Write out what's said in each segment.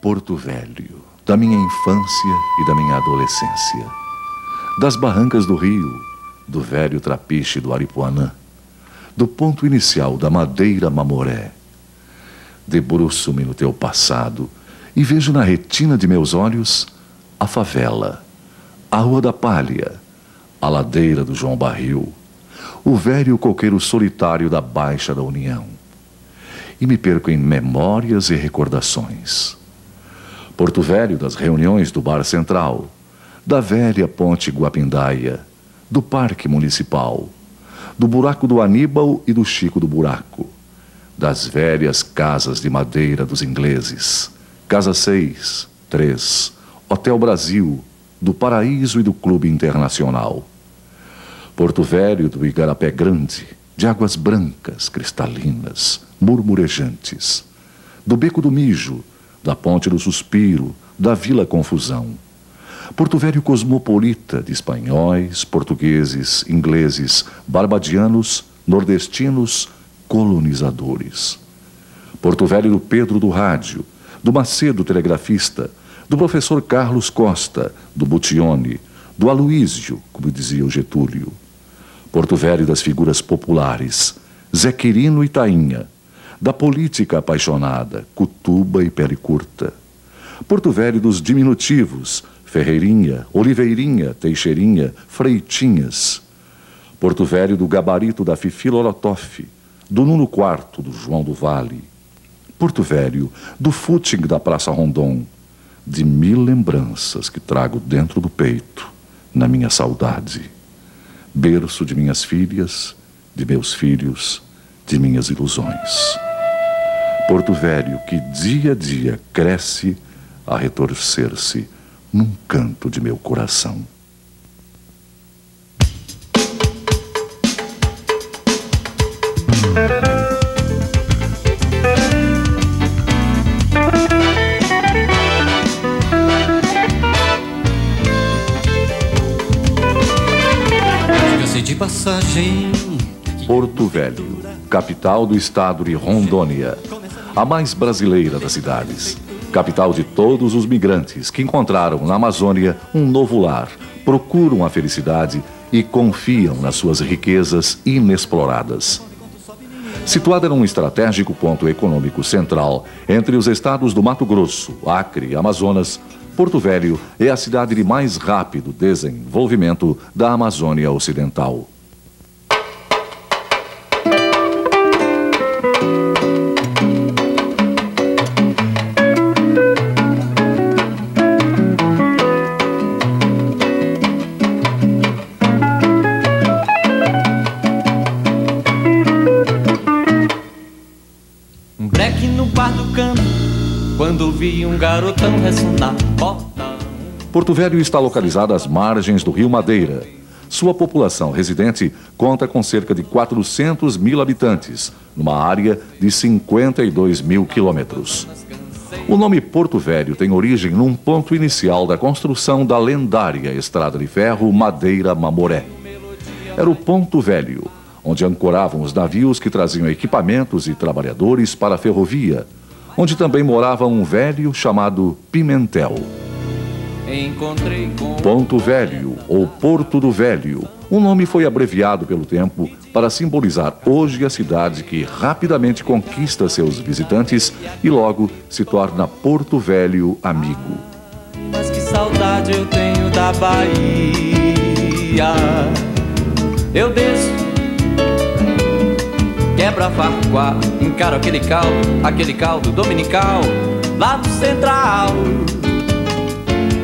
Porto Velho, da minha infância e da minha adolescência. Das barrancas do rio, do velho trapiche do Aripuanã, do ponto inicial da madeira mamoré. Debruço-me no teu passado e vejo na retina de meus olhos a favela, a Rua da Palha, a ladeira do João Barril, o velho coqueiro solitário da Baixa da União. E me perco em memórias e recordações. Porto Velho das reuniões do Bar Central, da velha Ponte Guapindaia, do Parque Municipal, do Buraco do Aníbal e do Chico do Buraco, das velhas casas de madeira dos ingleses, Casa 6, 3, Hotel Brasil, do Paraíso e do Clube Internacional. Porto Velho do Igarapé Grande, de águas brancas, cristalinas, murmurejantes. Do Beco do Mijo, da Ponte do Suspiro, da Vila Confusão. Porto Velho cosmopolita de espanhóis, portugueses, ingleses, barbadianos, nordestinos, colonizadores. Porto Velho do Pedro do Rádio, do Macedo Telegrafista, do professor Carlos Costa, do Butione, do Aloísio, como dizia o Getúlio. Porto Velho das figuras populares, Zé Quirino e Tainha, da política apaixonada, Cutuba e Pele Curta. Porto Velho dos diminutivos, Ferreirinha, Oliveirinha, Teixeirinha, Freitinhas. Porto Velho do gabarito da Fifi Lorotoff, do Nuno Quarto, do João do Vale. Porto Velho do footing da Praça Rondon, de mil lembranças que trago dentro do peito, na minha saudade. Berço de minhas filhas, de meus filhos, de minhas ilusões. Porto Velho que dia a dia cresce a retorcer-se num canto de meu coração. de passagem. Porto Velho, capital do estado de Rondônia, a mais brasileira das cidades. Capital de todos os migrantes que encontraram na Amazônia um novo lar, procuram a felicidade e confiam nas suas riquezas inexploradas. Situada num estratégico ponto econômico central entre os estados do Mato Grosso, Acre e Amazonas, Porto Velho é a cidade de mais rápido desenvolvimento da Amazônia Ocidental. Um garotão ressonar. Porto Velho está localizado às margens do Rio Madeira. Sua população residente conta com cerca de 400 mil habitantes, numa área de 52 mil quilômetros. O nome Porto Velho tem origem num ponto inicial da construção da lendária estrada de ferro Madeira Mamoré. Era o Ponto Velho, onde ancoravam os navios que traziam equipamentos e trabalhadores para a ferrovia, onde também morava um velho chamado Pimentel. Ponto Velho, ou Porto do Velho. O nome foi abreviado pelo tempo para simbolizar hoje a cidade que rapidamente conquista seus visitantes e logo se torna Porto Velho amigo. Mas que saudade eu tenho da Bahia. Eu desço, quebra farquá, encaro aquele caldo, aquele caldo dominical, lá do central.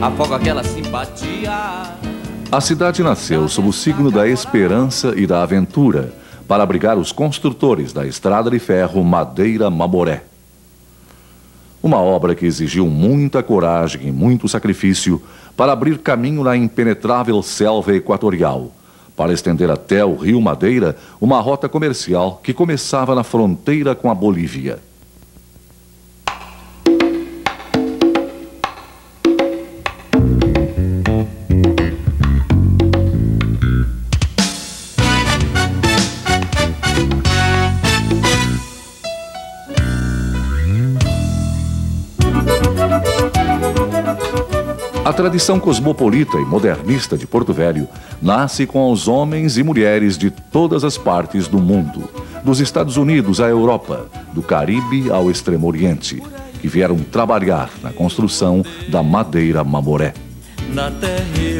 Afogo aquela simpatia. A cidade nasceu sob o signo da esperança e da aventura para abrigar os construtores da estrada de ferro Madeira Mamoré. Uma obra que exigiu muita coragem e muito sacrifício para abrir caminho na impenetrável selva equatorial, para estender até o Rio Madeira uma rota comercial que começava na fronteira com a Bolívia. A tradição cosmopolita e modernista de Porto Velho nasce com os homens e mulheres de todas as partes do mundo, dos Estados Unidos à Europa, do Caribe ao Extremo Oriente, que vieram trabalhar na construção da madeira mamoré.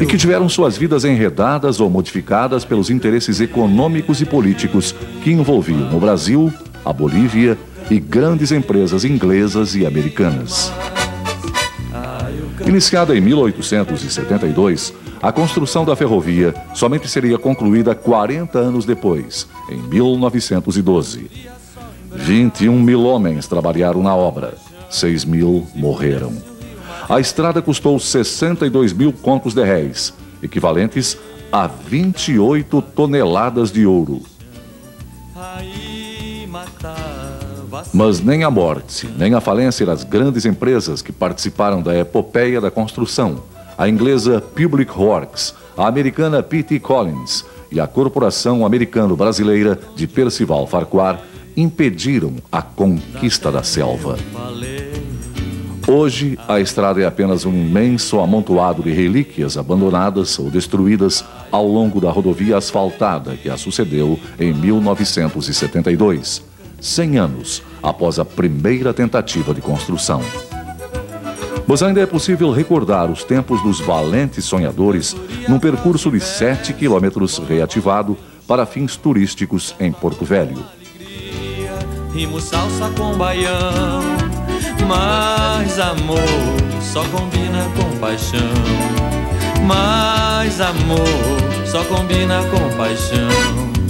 E que tiveram suas vidas enredadas ou modificadas pelos interesses econômicos e políticos que envolviam o Brasil, a Bolívia e grandes empresas inglesas e americanas. Iniciada em 1872, a construção da ferrovia somente seria concluída 40 anos depois, em 1912. 21 mil homens trabalharam na obra, 6 mil morreram. A estrada custou 62 mil contos de réis, equivalentes a 28 toneladas de ouro. Mas nem a morte, nem a falência das grandes empresas que participaram da epopeia da construção, a inglesa Public Works, a americana P.T. Collins e a corporação americano-brasileira de Percival Farquhar, impediram a conquista da selva. Hoje, a estrada é apenas um imenso amontoado de relíquias abandonadas ou destruídas ao longo da rodovia asfaltada que a sucedeu em 1972, 100 anos após a primeira tentativa de construção. Mas ainda é possível recordar os tempos dos valentes sonhadores num percurso de 7 quilômetros reativado para fins turísticos em Porto Velho. Rimo salsa com baião, mas amor só combina com paixão. Mas amor só combina com paixão.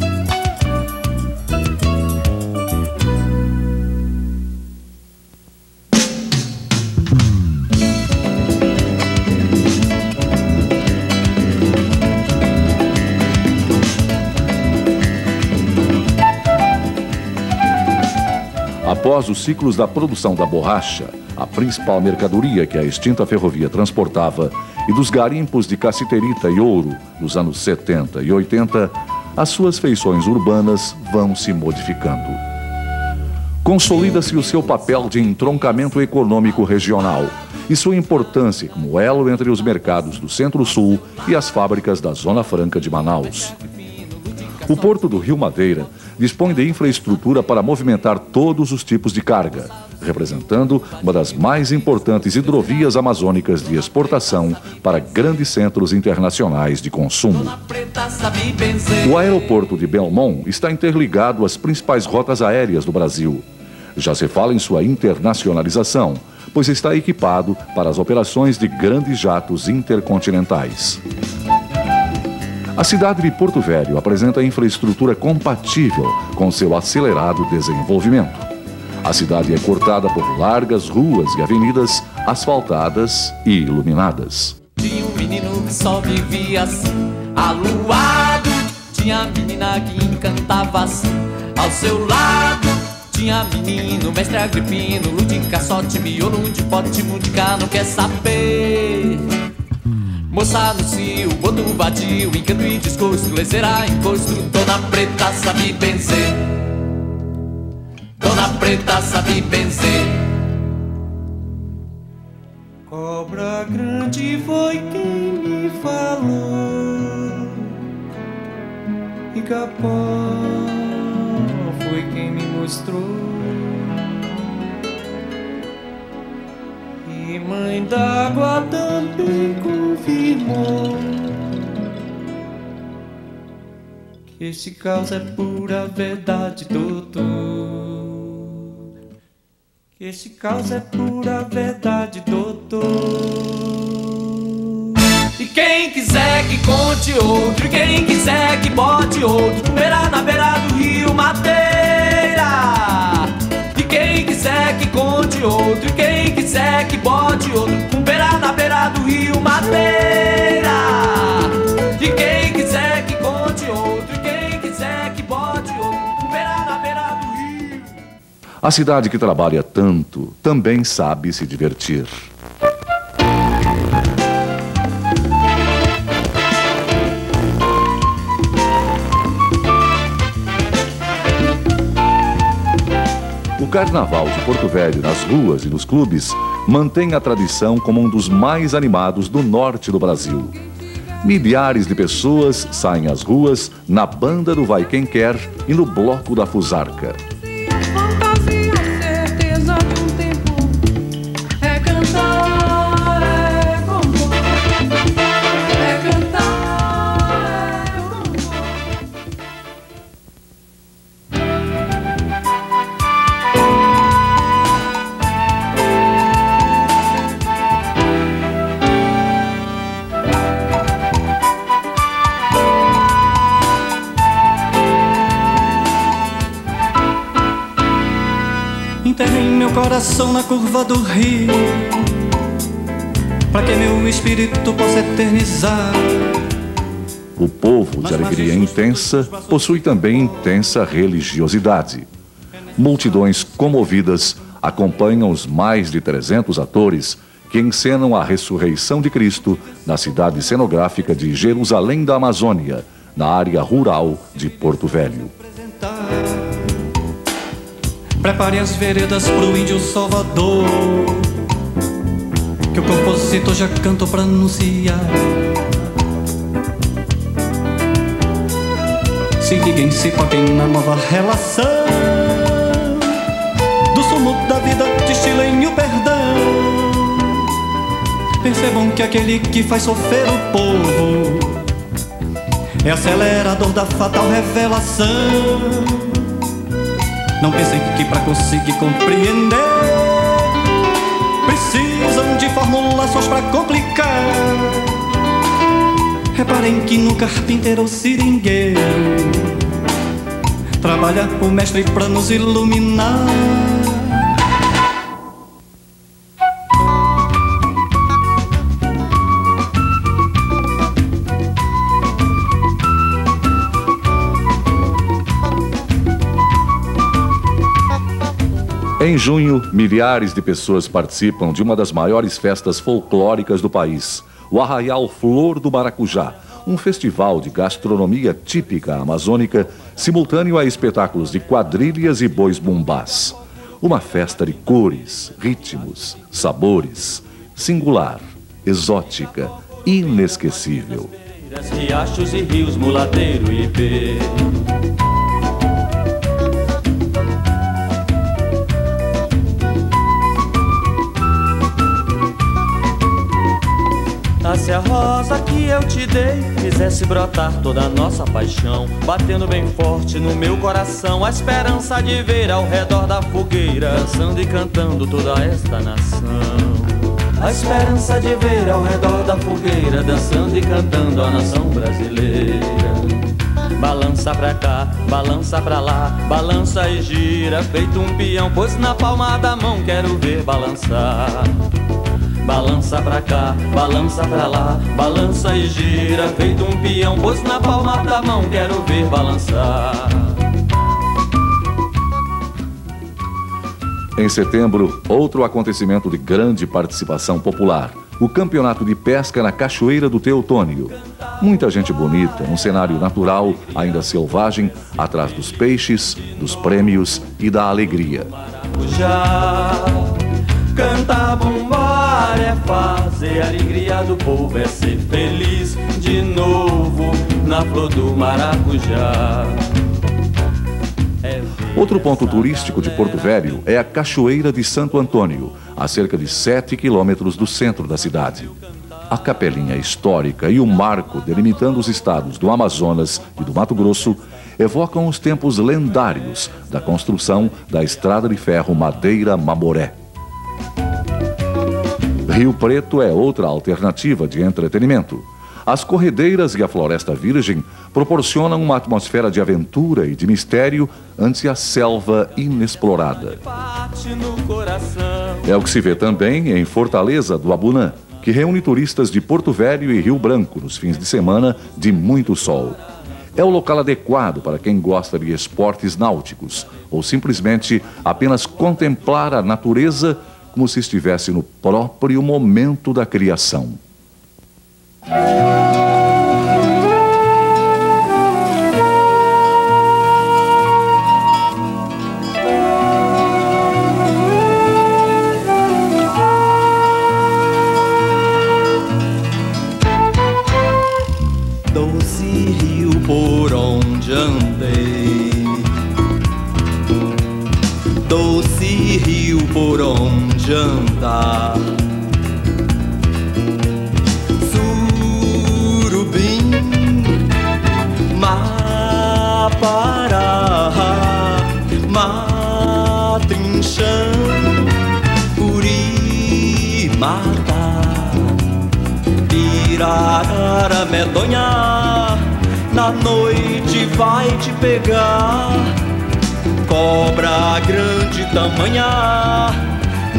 Após os ciclos da produção da borracha, a principal mercadoria que a extinta ferrovia transportava, e dos garimpos de cassiterita e ouro nos anos 70 e 80, as suas feições urbanas vão se modificando. Consolida-se o seu papel de entroncamento econômico regional e sua importância como elo entre os mercados do Centro-Sul e as fábricas da Zona Franca de Manaus. O porto do Rio Madeira dispõe de infraestrutura para movimentar todos os tipos de carga, representando uma das mais importantes hidrovias amazônicas de exportação para grandes centros internacionais de consumo. O aeroporto de Belmont está interligado às principais rotas aéreas do Brasil. Já se fala em sua internacionalização, pois está equipado para as operações de grandes jatos intercontinentais. A cidade de Porto Velho apresenta infraestrutura compatível com seu acelerado desenvolvimento. A cidade é cortada por largas ruas e avenidas asfaltadas e iluminadas. Tinha um menino que só vivia assim, aluado. Tinha menina que encantava assim, ao seu lado. Tinha menino, mestre agripino, ludica, sorte, miolo, de pote, mudica, não quer saber. Moça no cio, boto vadio, encanto e desgosto, lezeira, encosto, Dona Preta sabe benzer. Dona Preta sabe benzer. Cobra grande foi quem me falou. E Capó foi quem me mostrou. Mãe d'água também confirmou que esse caos é pura verdade, doutor. Que esse caos é pura verdade, doutor. E quem quiser que conte outro, e quem quiser que bote outro, verá na beira do rio Madeira. Quiser que conte outro, quem quiser que bote outro, um beira na beira do rio Madeira. E quem quiser que conte outro, quem quiser que bote outro, um beira na beira do rio. A cidade que trabalha tanto também sabe se divertir. O carnaval de Porto Velho nas ruas e nos clubes mantém a tradição como um dos mais animados do norte do Brasil. Milhares de pessoas saem às ruas na banda do Vai Quem Quer e no bloco da Fusarca. Coração na curva do rio, para que meu espírito possa eternizar. O povo de alegria intensa possui também intensa religiosidade. Multidões comovidas acompanham os mais de 300 atores que encenam a ressurreição de Cristo na cidade cenográfica de Jerusalém da Amazônia, na área rural de Porto Velho. Prepare as veredas pro índio Salvador Que o compositor já cantou pra anunciar. Se ninguém se papem na nova relação Do sumo da vida destilem o perdão. Percebam que aquele que faz sofrer o povo É acelerador da fatal revelação não pensem que para conseguir compreender precisam de formulações para complicar. Reparem que no carpinteiro ou seringueiro trabalha o mestre para nos iluminar. Em junho, milhares de pessoas participam de uma das maiores festas folclóricas do país, o Arraial Flor do Maracujá, um festival de gastronomia típica amazônica, simultâneo a espetáculos de quadrilhas e bois bumbás. Uma festa de cores, ritmos, sabores, singular, exótica, inesquecível. Riachos e rios, mulateiro e Se a rosa que eu te dei fizesse brotar toda a nossa paixão, batendo bem forte no meu coração, a esperança de ver ao redor da fogueira, dançando e cantando toda esta nação. A esperança de ver ao redor da fogueira, dançando e cantando a nação brasileira. Balança pra cá, balança pra lá, balança e gira, feito um peão, pois na palma da mão quero ver balançar. Balança pra cá, balança pra lá, balança e gira, feito um peão, pois na palma da mão quero ver balançar. Em setembro, outro acontecimento de grande participação popular, o Campeonato de Pesca na Cachoeira do Teutônio. Muita gente bonita, um cenário natural, ainda selvagem, atrás dos peixes, dos prêmios e da alegria. Canta é fazer a alegria do povo, é ser feliz de novo na flor do maracujá. É Outro ponto turístico de Porto Velho é a Cachoeira de Santo Antônio, a cerca de 7 quilômetros do centro da cidade. A capelinha histórica e o marco delimitando os estados do Amazonas e do Mato Grosso evocam os tempos lendários da construção da estrada de ferro Madeira-Mamoré. Rio Preto é outra alternativa de entretenimento. As corredeiras e a floresta virgem proporcionam uma atmosfera de aventura e de mistério ante a selva inexplorada. É o que se vê também em Fortaleza do Abunã, que reúne turistas de Porto Velho e Rio Branco nos fins de semana de muito sol. É o local adequado para quem gosta de esportes náuticos ou simplesmente apenas contemplar a natureza como se estivesse no próprio momento da criação. Andar. Surubim, Mapará, Matrinchã, Uri, Mata, Pirarara, Medonha, na noite vai te pegar cobra grande tamanha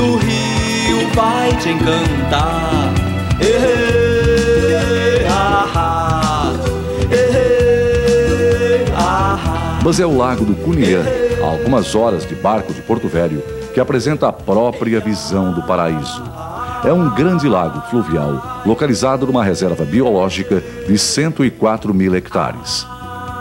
no rio vai te encantar. Mas é o lago do Cunhã, a algumas horas de barco de Porto Velho, que apresenta a própria visão do paraíso. É um grande lago fluvial, localizado numa reserva biológica de 104 mil hectares.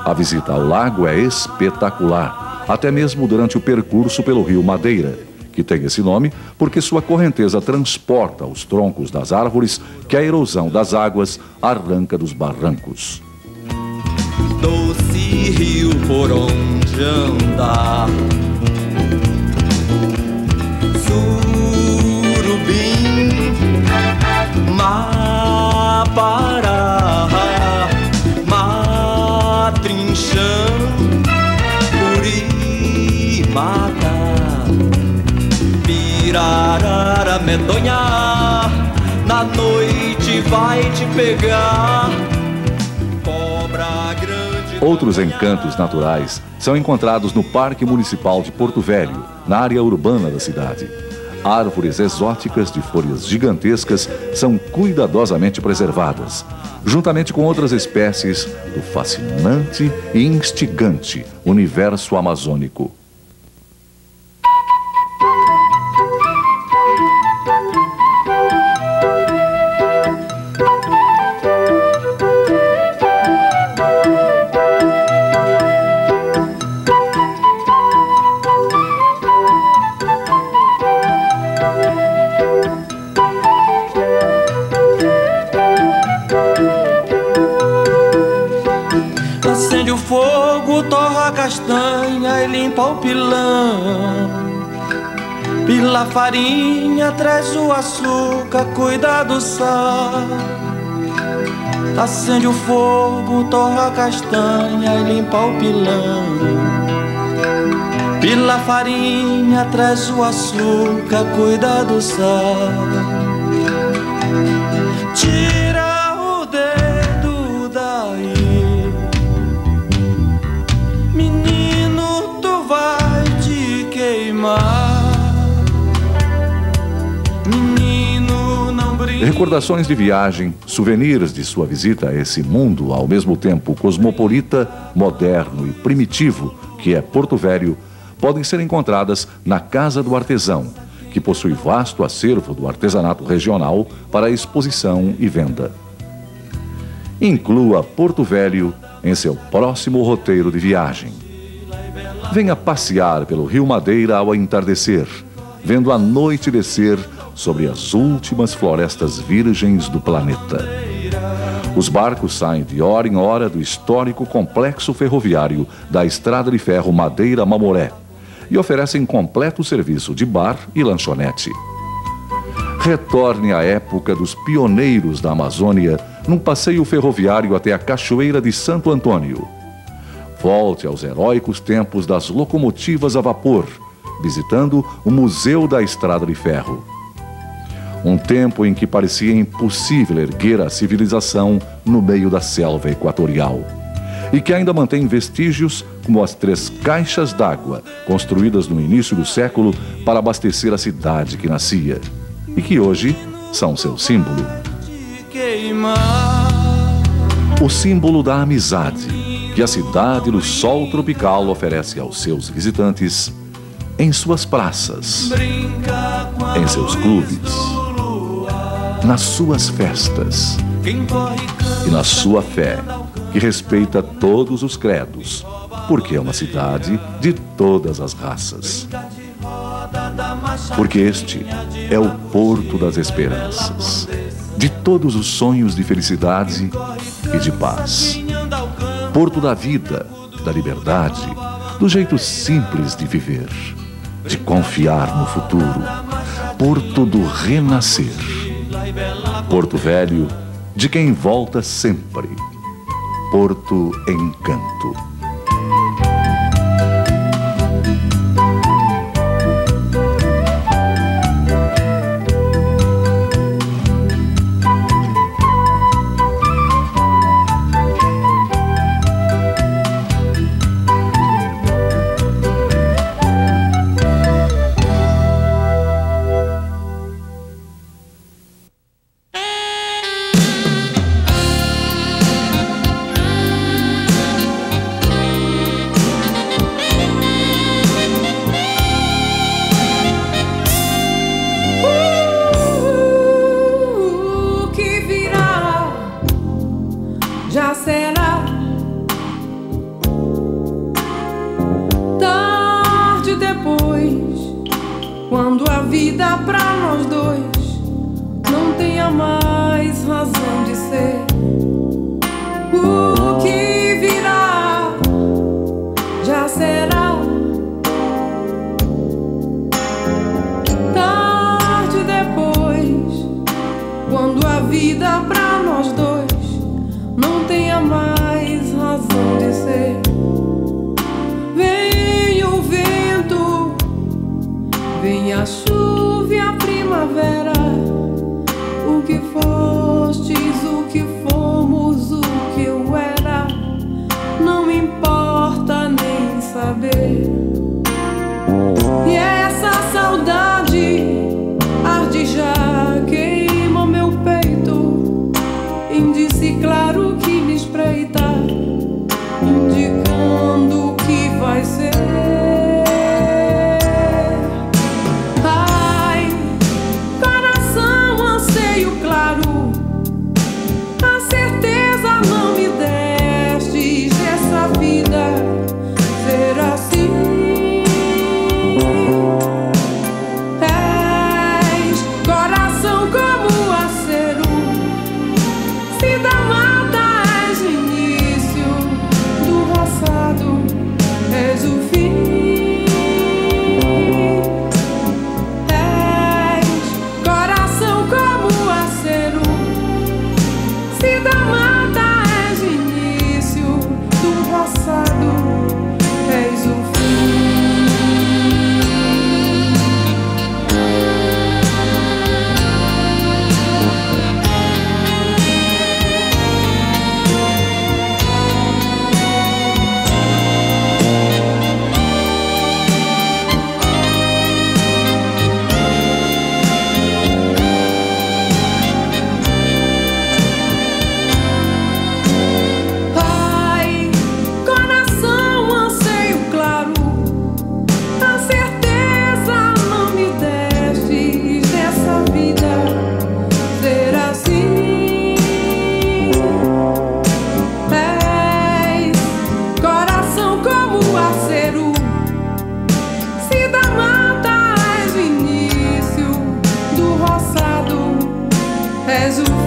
A visita ao lago é espetacular até mesmo durante o percurso pelo rio Madeira, que tem esse nome porque sua correnteza transporta os troncos das árvores que a erosão das águas arranca dos barrancos. Doce rio por onde andar Surubim Mapará Matrinchã medonha Na noite vai te pegar Cobra grande Outros encantos naturais são encontrados no Parque Municipal de Porto Velho, na área urbana da cidade. Árvores exóticas de folhas gigantescas são cuidadosamente preservadas, juntamente com outras espécies do fascinante e instigante universo amazônico. Limpa o pilão. Pila farinha, traz o açúcar, cuida do sal. Acende o fogo, torra a castanha e limpa o pilão. Pila farinha, traz o açúcar, cuida do sal. Recordações de viagem, souvenirs de sua visita a esse mundo ao mesmo tempo cosmopolita, moderno e primitivo que é Porto Velho, podem ser encontradas na Casa do Artesão, que possui vasto acervo do artesanato regional para exposição e venda. Inclua Porto Velho em seu próximo roteiro de viagem. Venha passear pelo Rio Madeira ao entardecer, vendo a noite descer sobre as últimas florestas virgens do planeta. Os barcos saem de hora em hora do histórico complexo ferroviário da Estrada de Ferro Madeira Mamoré e oferecem completo serviço de bar e lanchonete. Retorne à época dos pioneiros da Amazônia num passeio ferroviário até a Cachoeira de Santo Antônio. Volte aos heróicos tempos das locomotivas a vapor, visitando o Museu da Estrada de Ferro um tempo em que parecia impossível erguer a civilização no meio da selva equatorial. E que ainda mantém vestígios como as três caixas d'água construídas no início do século para abastecer a cidade que nascia. E que hoje são seu símbolo. O símbolo da amizade que a cidade do sol tropical oferece aos seus visitantes em suas praças, em seus clubes nas suas festas e na sua fé, que respeita todos os credos, porque é uma cidade de todas as raças. Porque este é o porto das esperanças, de todos os sonhos de felicidade e de paz. Porto da vida, da liberdade, do jeito simples de viver. de confiar no futuro, porto do renascer, porto velho de quem volta sempre, porto encanto. A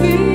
feel